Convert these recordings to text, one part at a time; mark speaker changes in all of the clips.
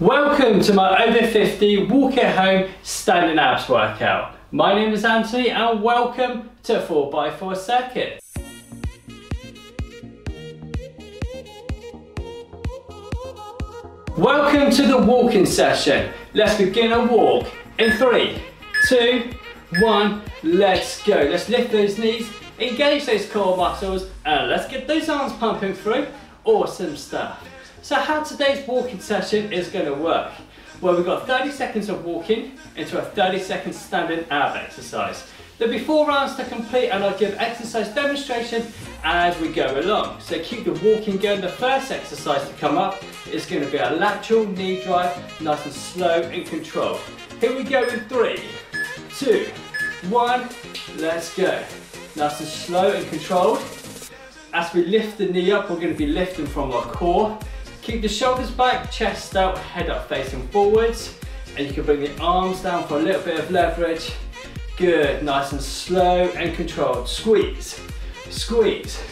Speaker 1: Welcome to my over 50 walk at home standing abs workout. My name is Anthony and welcome to 4by4 circuit. Welcome to the walking session. Let's begin a walk in three, two, one, let's go. Let's lift those knees, engage those core muscles, and let's get those arms pumping through. Awesome stuff. So how today's walking session is going to work? Well, we've got 30 seconds of walking into a 30 second standing ab exercise. There'll be four rounds to complete and I'll give exercise demonstration as we go along. So keep the walking going. The first exercise to come up is going to be a lateral knee drive, nice and slow and controlled. Here we go in three, two, one, let's go. Nice and slow and controlled. As we lift the knee up, we're going to be lifting from our core Keep the shoulders back, chest out, head up facing forwards. And you can bring the arms down for a little bit of leverage. Good, nice and slow and controlled. Squeeze, squeeze,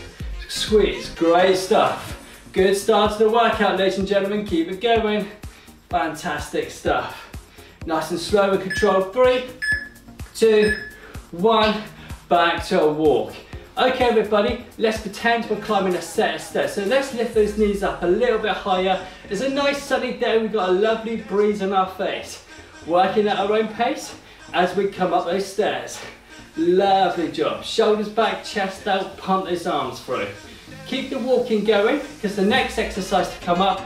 Speaker 1: squeeze. Great stuff. Good start to the workout, ladies and gentlemen. Keep it going. Fantastic stuff. Nice and slow and controlled. Three, two, one. Back to a walk. Okay everybody, let's pretend we're climbing a set of stairs. So let's lift those knees up a little bit higher. It's a nice sunny day, we've got a lovely breeze on our face. Working at our own pace as we come up those stairs. Lovely job. Shoulders back, chest out, pump those arms through. Keep the walking going because the next exercise to come up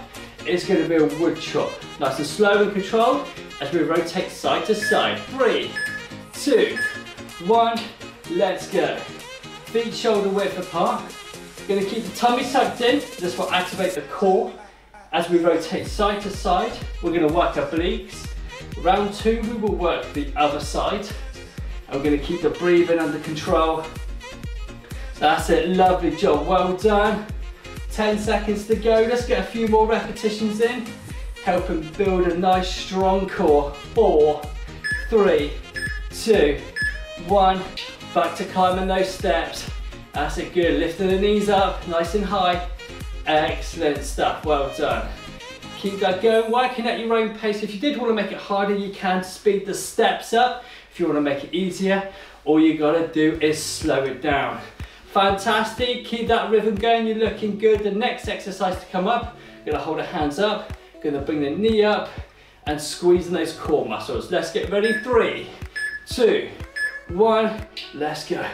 Speaker 1: is going to be a wood chop. Nice and slow and controlled as we rotate side to side. Three, two, one, let's go feet shoulder width apart. Going to keep the tummy sucked in. This will activate the core. As we rotate side to side, we're going to work obliques. Round two, we will work the other side. And we're going to keep the breathing under control. That's it, lovely job, well done. 10 seconds to go, let's get a few more repetitions in. Helping build a nice strong core. Four, three, two, one. Back to climbing those steps. That's it, good. Lifting the knees up, nice and high. Excellent stuff, well done. Keep that going, working at your own pace. If you did want to make it harder, you can speed the steps up. If you want to make it easier, all you gotta do is slow it down. Fantastic, keep that rhythm going, you're looking good. The next exercise to come up, gonna hold the hands up, gonna bring the knee up and squeezing those core muscles. Let's get ready, three, two, one, let's go.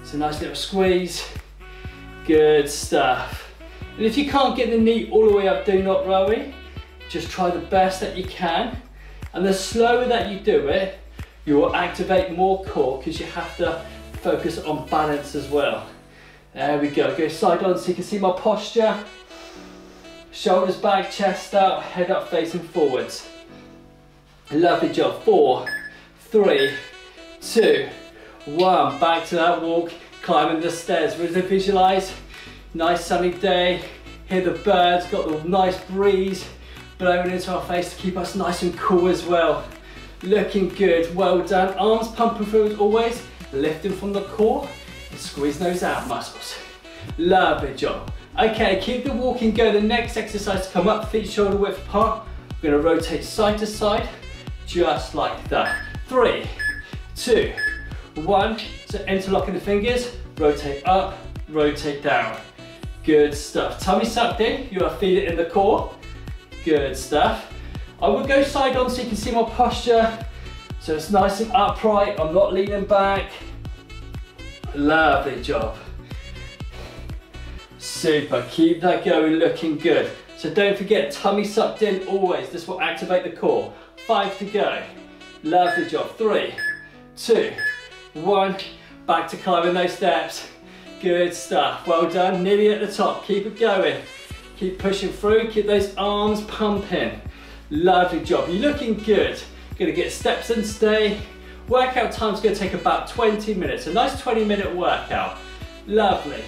Speaker 1: It's a nice little squeeze. Good stuff. And if you can't get the knee all the way up, do not worry. Just try the best that you can. And the slower that you do it, you will activate more core because you have to focus on balance as well. There we go, go side on so you can see my posture. Shoulders back, chest out, head up facing forwards. Lovely job, four, three, two, one. Back to that walk, climbing the stairs. Really visualize, nice sunny day, hear the birds, got the nice breeze blowing into our face to keep us nice and cool as well. Looking good, well done. Arms pumping through as always, lifting from the core and squeeze those out muscles. Lovely job. Okay, keep the walking going. The next exercise to come up, feet shoulder width apart. We're gonna rotate side to side, just like that. Three, two, one. So interlocking the fingers, rotate up, rotate down. Good stuff. Tummy sucked in, you are feeling it in the core. Good stuff. I will go side on so you can see my posture. So it's nice and upright, I'm not leaning back. Lovely job. Super, keep that going, looking good. So don't forget, tummy sucked in always. This will activate the core. Five to go. Lovely job. Three, two, one. Back to climbing those steps. Good stuff. Well done. Nearly at the top. Keep it going. Keep pushing through. Keep those arms pumping. Lovely job. You're looking good. Gonna get steps in today. Workout time's gonna take about 20 minutes. A nice 20 minute workout. Lovely.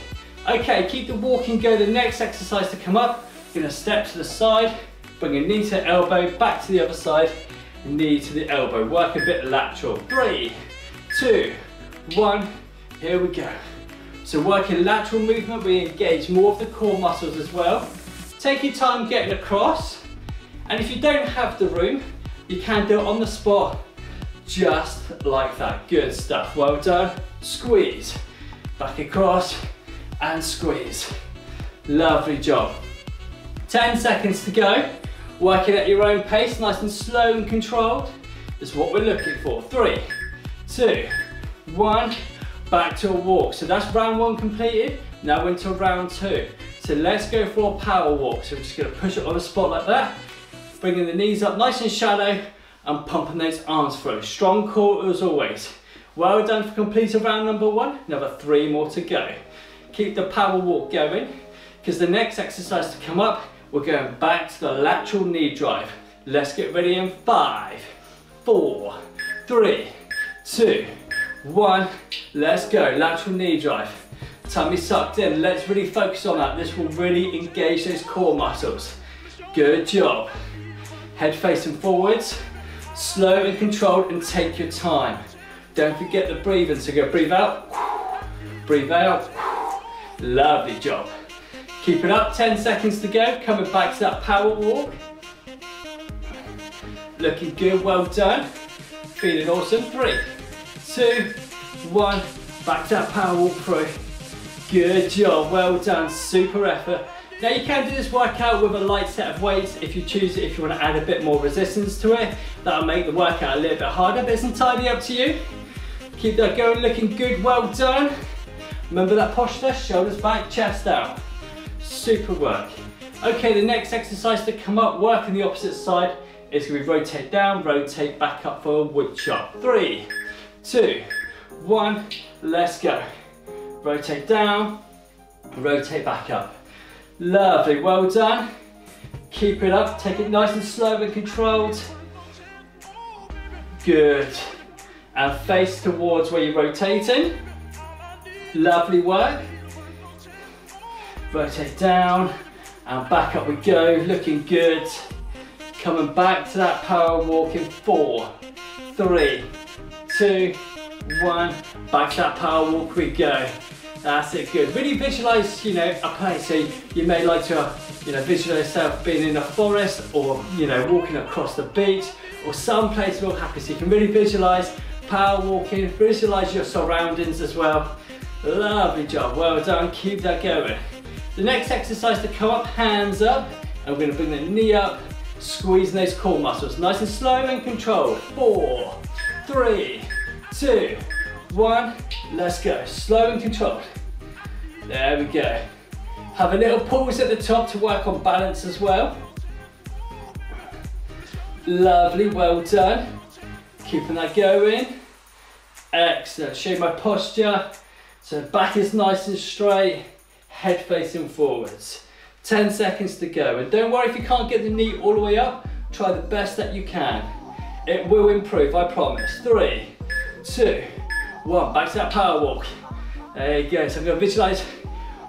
Speaker 1: Okay, keep the walking go. The next exercise to come up, gonna step to the side, bring a knee to elbow, back to the other side, knee to the elbow. Work a bit lateral. Three, two, one. Here we go. So working lateral movement, we engage more of the core muscles as well. Take your time getting across. And if you don't have the room, you can do it on the spot, just like that. Good stuff, well done. Squeeze, back across, and squeeze. Lovely job. 10 seconds to go. Working at your own pace, nice and slow and controlled, is what we're looking for. Three, two, one, back to a walk. So that's round one completed. Now into round two. So let's go for a power walk. So we're just gonna push it on the spot like that, bringing the knees up nice and shallow and pumping those arms through. Strong core as always. Well done for completing round number one. Another three more to go. Keep the power walk going because the next exercise to come up, we're going back to the lateral knee drive. Let's get ready in five, four, three, two, one. Let's go, lateral knee drive. Tummy sucked in, let's really focus on that. This will really engage those core muscles. Good job. Head facing forwards, slow and controlled and take your time. Don't forget the breathing, so go breathe out, breathe out, lovely job. Keep it up, 10 seconds to go, coming back to that power walk. Looking good, well done. Feeling awesome, three, two, one, back to that power walk through. Good job, well done, super effort. Now you can do this workout with a light set of weights if you choose it, if you want to add a bit more resistance to it. That'll make the workout a little bit harder, but it's entirely up to you. Keep that going, looking good, well done. Remember that posture, shoulders back, chest out. Super work. Okay, the next exercise to come up, work on the opposite side, is gonna be rotate down, rotate back up for a wood chop. Three, two, one, let's go. Rotate down, rotate back up. Lovely, well done. Keep it up, take it nice and slow and controlled. Good. And face towards where you're rotating. Lovely work. Rotate down and back up we go, looking good. Coming back to that power walk in four, three, two, one. Back to that power walk we go. That's it, good. Really visualize, you know, a place. So you may like to, you know, visualize yourself being in a forest or, you know, walking across the beach or some place real happy. So you can really visualize power walking, visualize your surroundings as well. Lovely job, well done, keep that going. The next exercise to come up, hands up, and we're gonna bring the knee up, squeezing those core muscles. Nice and slow and controlled. Four, three, two, one, let's go. Slow and controlled. There we go. Have a little pause at the top to work on balance as well. Lovely, well done. Keeping that going. Excellent, show my posture. So back is nice and straight, head facing forwards. 10 seconds to go. And don't worry if you can't get the knee all the way up, try the best that you can. It will improve, I promise. Three, two, one. Back to that power walk. There you go. So I'm gonna visualize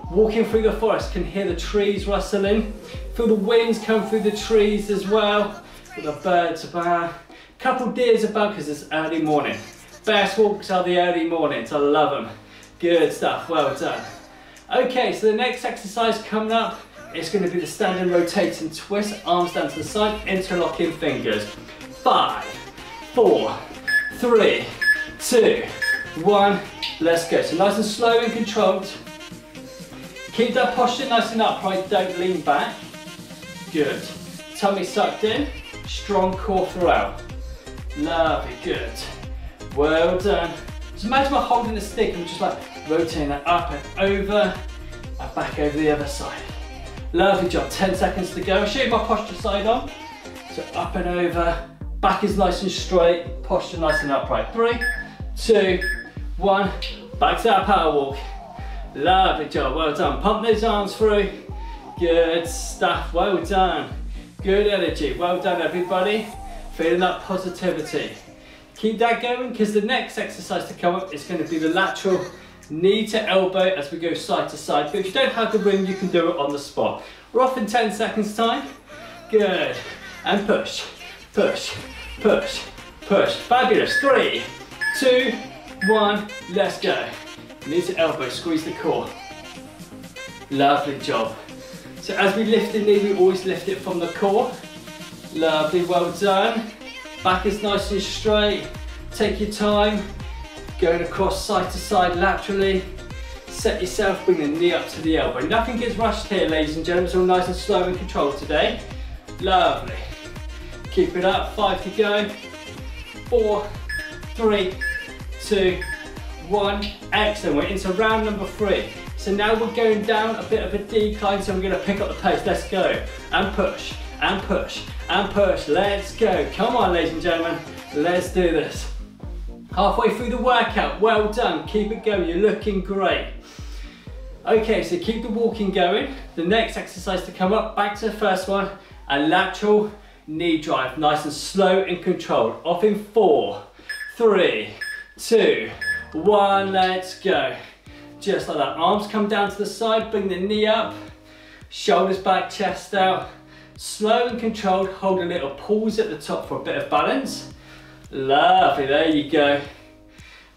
Speaker 1: walking through the forest, can hear the trees rustling, feel the winds come through the trees as well, Feel the birds about, couple deers about because it's early morning. Best walks are the early mornings, I love them. Good stuff, well done. Okay, so the next exercise coming up is going to be the standing rotating twist, arms down to the side, interlocking fingers. Five, four, three, two, one, let's go. So nice and slow and controlled. Keep that posture nice and upright, don't lean back. Good. Tummy sucked in, strong core throughout. Lovely, good. Well done. Just imagine we're holding the stick and just like rotating that up and over and back over the other side. Lovely job, 10 seconds to go. I'll show you my posture side on. So up and over, back is nice and straight, posture nice and upright. Three, two, one, back to that power walk. Lovely job, well done. Pump those arms through. Good stuff, well done. Good energy, well done everybody. Feeling that positivity. Keep that going because the next exercise to come up is going to be the lateral knee to elbow as we go side to side. But if you don't have the room, you can do it on the spot. We're off in 10 seconds time. Good. And push, push, push, push. Fabulous. Three, two, one, let's go. Knee to elbow, squeeze the core. Lovely job. So as we lift the knee, we always lift it from the core. Lovely, well done. Back is nice and straight. Take your time. Going across side to side laterally. Set yourself, bring the knee up to the elbow. Nothing gets rushed here, ladies and gentlemen. It's all nice and slow and controlled today. Lovely. Keep it up, five to go. Four, three, two, one. Excellent, we're into round number three. So now we're going down a bit of a decline, so we're gonna pick up the pace. Let's go. And push, and push, and push. Let's go. Come on, ladies and gentlemen. Let's do this. Halfway through the workout, well done. Keep it going, you're looking great. Okay, so keep the walking going. The next exercise to come up, back to the first one, a lateral knee drive, nice and slow and controlled. Off in four, three, two, one, let's go. Just like that, arms come down to the side, bring the knee up, shoulders back, chest out. Slow and controlled, hold a little pause at the top for a bit of balance. Lovely, there you go.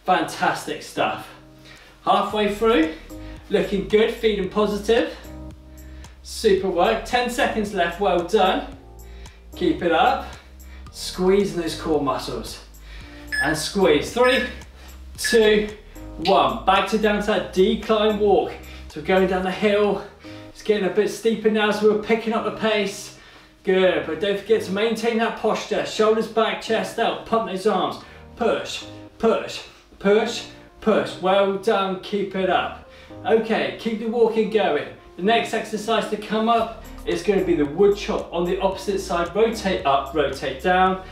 Speaker 1: Fantastic stuff. Halfway through, looking good, feeling positive. Super work, 10 seconds left, well done. Keep it up, squeezing those core muscles. And squeeze, three, two, one. Back to down to that decline walk. So we're going down the hill, it's getting a bit steeper now, so we're picking up the pace. Good, but don't forget to maintain that posture. Shoulders back, chest out, pump those arms. Push, push, push, push. Well done, keep it up. Okay, keep the walking going. The next exercise to come up is going to be the wood chop on the opposite side. Rotate up, rotate down.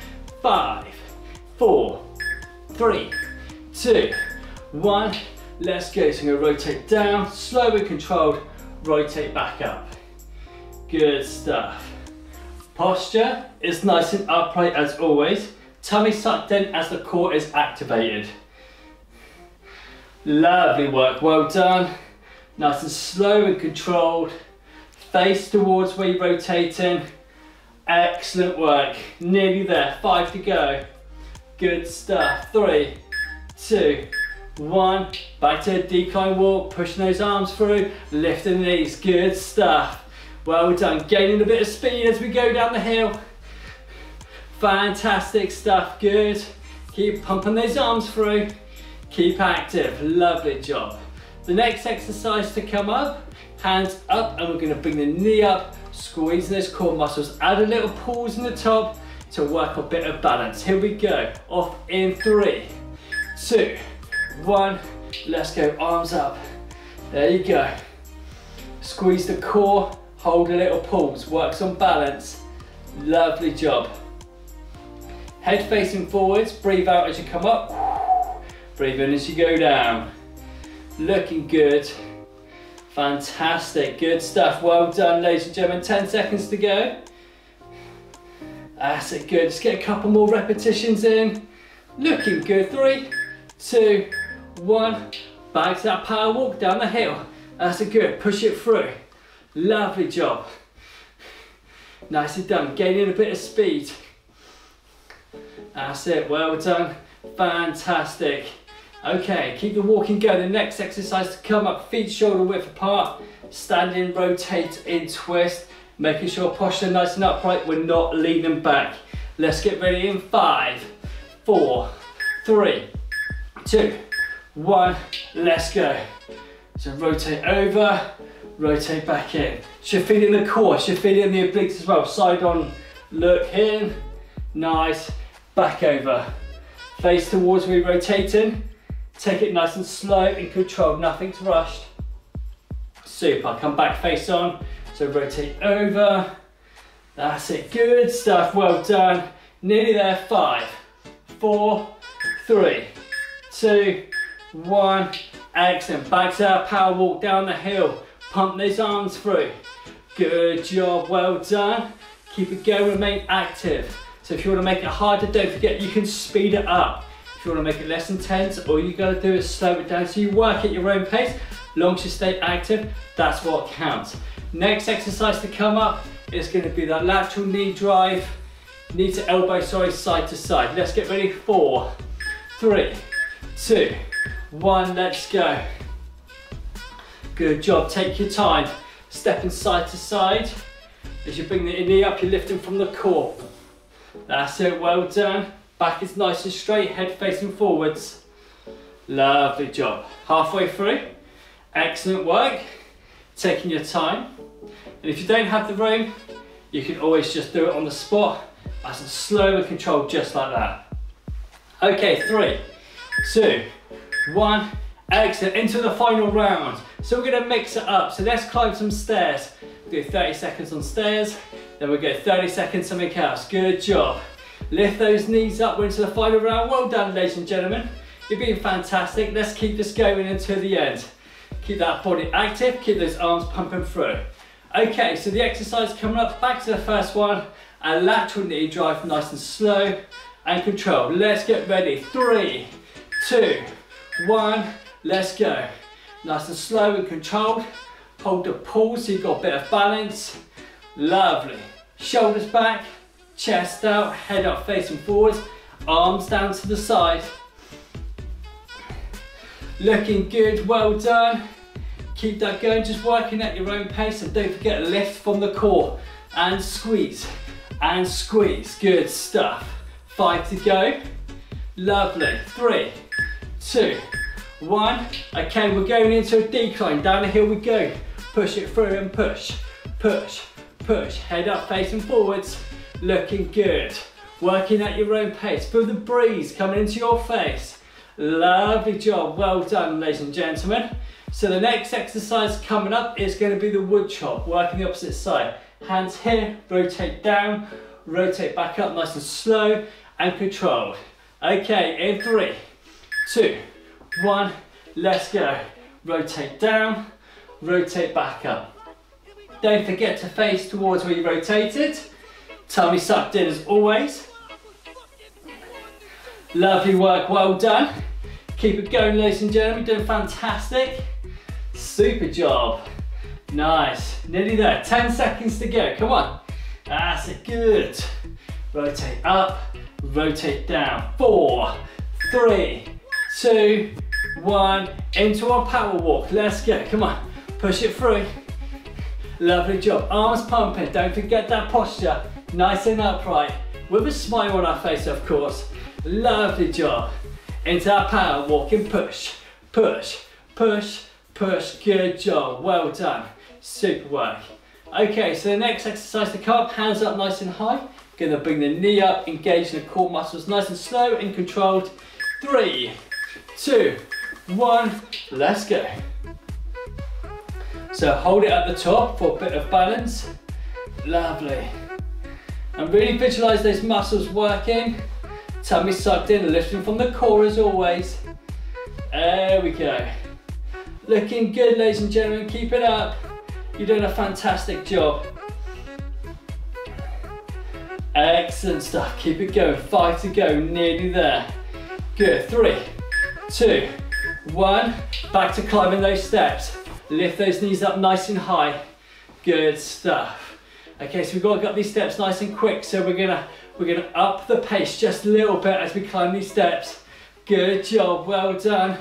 Speaker 1: Five, four, three, two, one. Let's go. So I'm going to rotate down, slow and controlled, rotate back up. Good stuff. Posture is nice and upright as always. Tummy sucked in as the core is activated. Lovely work, well done. Nice and slow and controlled. Face towards where you're rotating. Excellent work, nearly there, five to go. Good stuff, three, two, one. Back to a decline walk, pushing those arms through, lifting the knees, good stuff. Well done, gaining a bit of speed as we go down the hill. Fantastic stuff, good. Keep pumping those arms through. Keep active, lovely job. The next exercise to come up, hands up and we're gonna bring the knee up, squeezing those core muscles. Add a little pause in the top to work a bit of balance. Here we go, off in three, two, one. Let's go, arms up. There you go. Squeeze the core, hold a little pulse, works on balance. Lovely job. Head facing forwards, breathe out as you come up. Breathe in as you go down. Looking good. Fantastic, good stuff. Well done, ladies and gentlemen. 10 seconds to go. That's it, good. Just get a couple more repetitions in. Looking good. Three, two, one. Back to that power walk down the hill. That's it, good. Push it through. Lovely job. Nicely done. Gaining a bit of speed. That's it, well done. Fantastic. Okay, keep the walking going. The next exercise to come up, feet shoulder width apart. Standing, rotate in twist. Making sure posture nice and upright. We're not leaning back. Let's get ready in five, four, three, two, one. Let's go. So rotate over, rotate back in. Should feel in the core, should feel in the obliques as well. Side on, look in, nice, back over. Face towards me, rotating. Take it nice and slow and controlled, nothing's rushed. Super, come back face on. So rotate over. That's it, good stuff, well done. Nearly there, five, four, three, two, one. Excellent, back to our power walk down the hill. Pump those arms through. Good job, well done. Keep it going, remain active. So if you want to make it harder, don't forget you can speed it up. If you want to make it less intense, all you got to do is slow it down so you work at your own pace. Long as you stay active, that's what counts. Next exercise to come up is going to be that lateral knee drive, knee to elbow, sorry, side to side. Let's get ready, four, three, two, one, let's go. Good job, take your time. Stepping side to side. As you bring the knee up, you're lifting from the core. That's it, well done. Back is nice and straight, head facing forwards. Lovely job. Halfway through. Excellent work. Taking your time. And if you don't have the room, you can always just do it on the spot. Nice and slow and controlled, just like that. Okay, three, two, one. exit into the final round. So we're gonna mix it up. So let's climb some stairs. We'll do 30 seconds on stairs, then we'll go 30 seconds something else. Good job. Lift those knees up, we're into the final round. Well done, ladies and gentlemen. You're being fantastic. Let's keep this going until the end. Keep that body active, keep those arms pumping through. Okay, so the exercise coming up, back to the first one. A lateral knee drive, nice and slow and controlled. Let's get ready. Three, two, one, let's go. Nice and slow and controlled. Hold the pulse so you've got a bit of balance. Lovely. Shoulders back, chest out, head up facing forwards, arms down to the side. Looking good, well done. Keep that going, just working at your own pace and don't forget lift from the core and squeeze and squeeze. Good stuff. Five to go. Lovely. Three, two, one. Okay, we're going into a decline. Down the hill we go. Push it through and push, push, push. Head up, facing forwards. Looking good. Working at your own pace. Feel the breeze coming into your face. Lovely job. Well done, ladies and gentlemen. So the next exercise coming up is going to be the wood chop, working the opposite side. Hands here, rotate down, rotate back up nice and slow and controlled. Okay, in three, two, one, let's go. Rotate down, rotate back up. Don't forget to face towards where you rotated. Tummy sucked in as always. Lovely work, well done. Keep it going, ladies and gentlemen, doing fantastic. Super job. Nice, nearly there. 10 seconds to go, come on. That's it, good. Rotate up, rotate down. Four, three, two, one. Into our power walk. Let's go. Come on. Push it through. Lovely job. Arms pumping. Don't forget that posture. Nice and upright. With a smile on our face, of course. Lovely job. Into our power walk and push, push, push, push. Good job. Well done. Super work. Okay, so the next exercise to come up, hands up nice and high. Gonna bring the knee up, engage the core muscles nice and slow and controlled. Three, two, one, let's go. So hold it at the top for a bit of balance. Lovely. And really visualize those muscles working. Tummy sucked in, lifting from the core as always. There we go. Looking good, ladies and gentlemen. Keep it up. You're doing a fantastic job. Excellent stuff. Keep it going. Five to go. Nearly there. Good. Three, two, one. Back to climbing those steps. Lift those knees up nice and high. Good stuff. Okay, so we've got to get these steps nice and quick. So we're gonna we're gonna up the pace just a little bit as we climb these steps. Good job. Well done.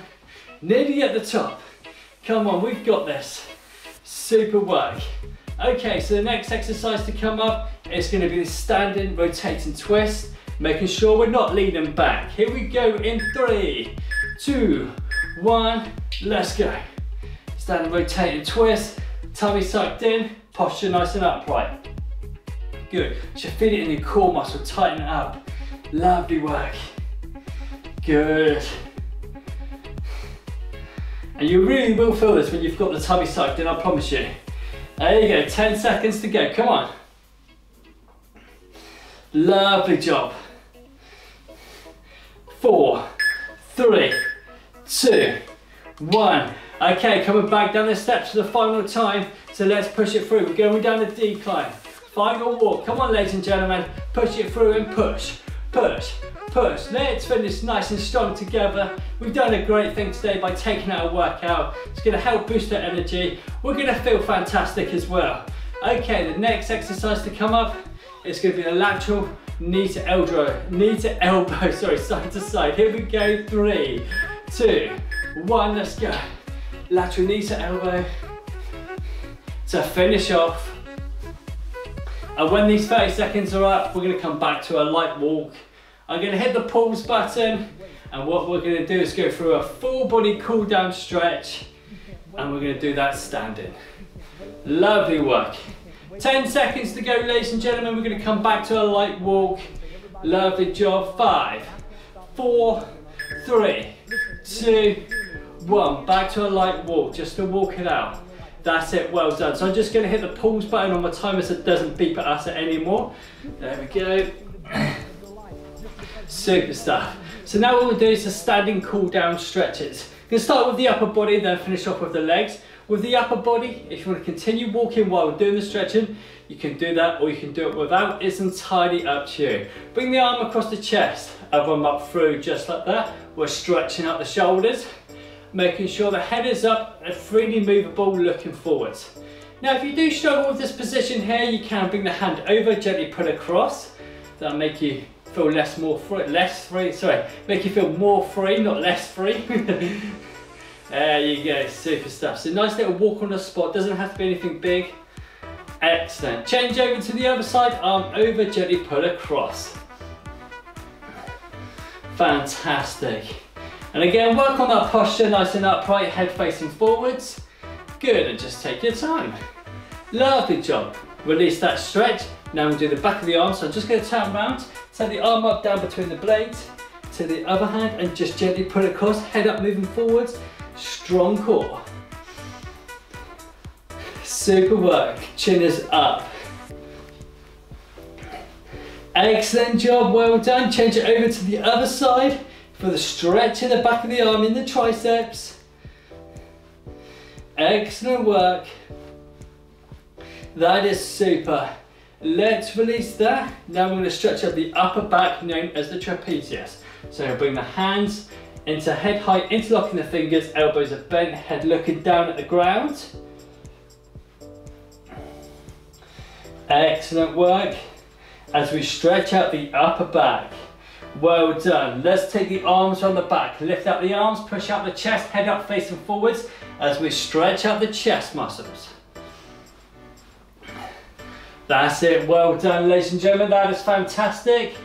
Speaker 1: Nearly at the top. Come on, we've got this. Super work. Okay, so the next exercise to come up is going to be the standing, rotating twist, making sure we're not leaning back. Here we go in three, two, one, let's go. Standing, rotating twist, tummy sucked in, posture nice and upright. Good, should feel it in your core muscle, tighten it up. Lovely work. Good. And you really will feel this when you've got the tummy sucked in, I promise you. There you go, 10 seconds to go, come on. Lovely job. Four, three, two, one. Okay, coming back down the steps for the final time. So let's push it through. We're going down the decline. Final walk. Come on, ladies and gentlemen. Push it through and push, push, push. Let's finish nice and strong together. We've done a great thing today by taking out a workout. It's gonna help boost our energy. We're gonna feel fantastic as well. Okay, the next exercise to come up is gonna be a lateral knee to elbow, knee to elbow, sorry, side to side. Here we go, three, two, one, let's go. Lateral knee to elbow to finish off. And when these 30 seconds are up, we're gonna come back to a light walk. I'm gonna hit the pause button, and what we're gonna do is go through a full body cool down stretch, and we're gonna do that standing. Lovely work. 10 seconds to go, ladies and gentlemen. We're gonna come back to a light walk. Lovely job. Five, four, three, two, one. Back to a light walk, just to walk it out. That's it, well done. So I'm just gonna hit the pause button on my timer so it doesn't beep at us anymore. There we go. Super stuff. So now what we'll do is the standing cool down stretches. We're gonna start with the upper body, then finish off with the legs. With the upper body, if you want to continue walking while we're doing the stretching, you can do that or you can do it without. It's entirely up to you. Bring the arm across the chest, arm up through just like that. We're stretching out the shoulders, making sure the head is up and freely movable looking forwards. Now if you do struggle with this position here, you can bring the hand over, gently put across. That'll make you feel less more free, less free, sorry, make you feel more free, not less free. there you go, super stuff. So nice little walk on the spot, doesn't have to be anything big. Excellent. Change over to the other side, arm over, gently pull across. Fantastic. And again, work on that posture, nice and upright, head facing forwards. Good, and just take your time. Lovely job. Release that stretch. Now we'll do the back of the arm, so I'm just going to turn around, take the arm up down between the blades, to the other hand, and just gently pull across, head up moving forwards, strong core. Super work, chin is up. Excellent job, well done. Change it over to the other side for the stretch in the back of the arm in the triceps. Excellent work. That is super. Let's release that. Now we're going to stretch up the upper back known as the trapezius. So bring the hands into head height, interlocking the fingers, elbows are bent, head looking down at the ground. Excellent work. As we stretch out the upper back. Well done. Let's take the arms on the back. Lift up the arms, push out the chest, head up facing forwards as we stretch out the chest muscles. That's it. Well done, ladies and gentlemen. That is fantastic.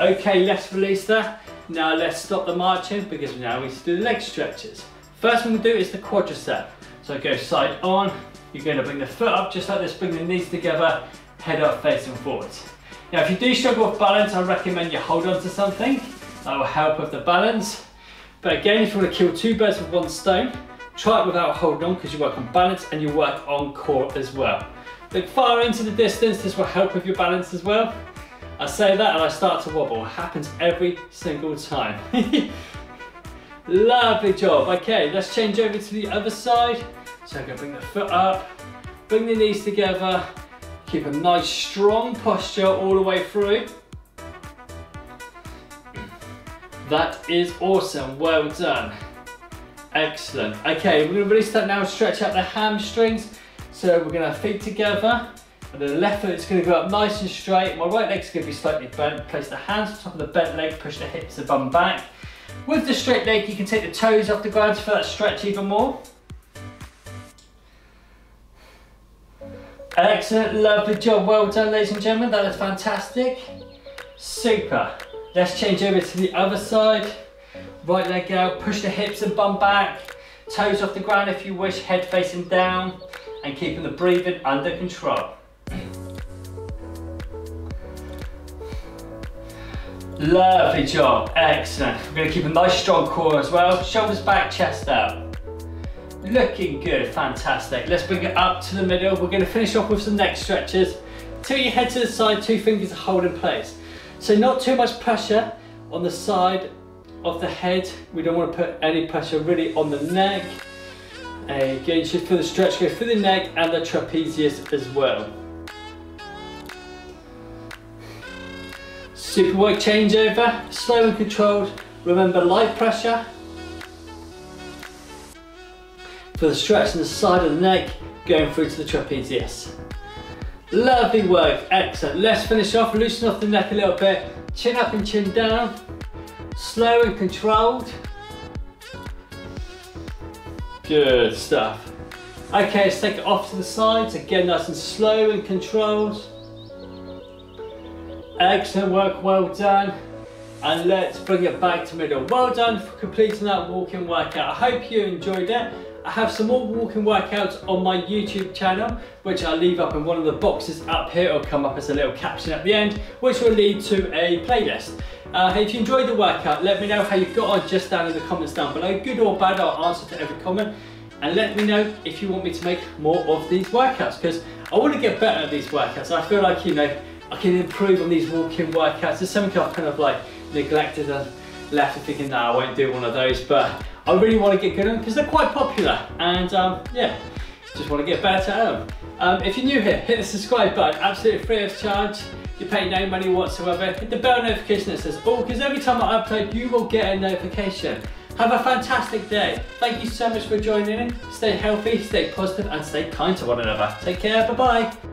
Speaker 1: Okay, let's release that. Now let's stop the marching because now we need to do the leg stretches. First one we do is the quadricep. So go side on. You're going to bring the foot up just like this, bring the knees together, head up facing forwards. Now if you do struggle with balance, I recommend you hold on to something. That will help with the balance. But again, if you want to kill two birds with one stone, try it without holding on because you work on balance and you work on core as well. Look far into the distance, this will help with your balance as well. I say that and I start to wobble. It happens every single time. Lovely job. Okay, let's change over to the other side. So I'm gonna bring the foot up, bring the knees together, keep a nice strong posture all the way through. That is awesome, well done. Excellent. Okay, we're gonna release that now, stretch out the hamstrings. So we're gonna feet together, and the left foot is gonna go up nice and straight. My right leg's gonna be slightly bent. Place the hands on top of the bent leg, push the hips, the bum back. With the straight leg, you can take the toes off the ground for that stretch even more. Excellent, lovely job, well done ladies and gentlemen, that is fantastic. Super. Let's change over to the other side. Right leg out, push the hips and bum back. Toes off the ground if you wish, head facing down and keeping the breathing under control. Lovely job, excellent. We're gonna keep a nice strong core as well. Shoulders back, chest out. Looking good, fantastic. Let's bring it up to the middle. We're gonna finish off with some neck stretches. Tilt your head to the side, two fingers hold in place. So not too much pressure on the side of the head. We don't wanna put any pressure really on the neck. Again, should feel the stretch go through the neck and the trapezius as well. Super work changeover, slow and controlled. Remember light pressure, for the stretch in the side of the neck going through to the trapezius. Lovely work, excellent. Let's finish off, loosen off the neck a little bit. Chin up and chin down. Slow and controlled. Good stuff. Okay, let's take it off to the sides. Again, nice and slow and controlled. Excellent work, well done. And let's bring it back to middle. Well done for completing that walking workout. I hope you enjoyed it. I have some more walking workouts on my YouTube channel, which I'll leave up in one of the boxes up here. It'll come up as a little caption at the end, which will lead to a playlist. Uh, if you enjoyed the workout, let me know how you got on just down in the comments down below. Good or bad, I'll answer to every comment. And let me know if you want me to make more of these workouts, because I want to get better at these workouts. I feel like, you know, I can improve on these walking workouts. There's something I've kind of like neglected and left thinking, nah, I won't do one of those. But I really want to get good at them because they're quite popular and um, yeah, just want to get better at them. Um, if you're new here, hit the subscribe button, absolutely free of charge. You pay no money whatsoever. Hit the bell notification that says all because every time I upload, you will get a notification. Have a fantastic day. Thank you so much for joining in. Stay healthy, stay positive, and stay kind to one another. Take care, bye bye.